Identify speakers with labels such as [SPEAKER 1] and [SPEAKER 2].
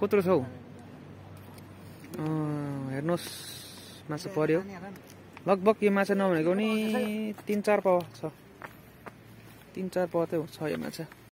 [SPEAKER 1] कत्रो छ हौ हेर्नुहोस् माछा पर्यो लगभग यो माछा नभनेको नि तिन चार पावा छ तिन चार पावा चाहिँ छ यो माछा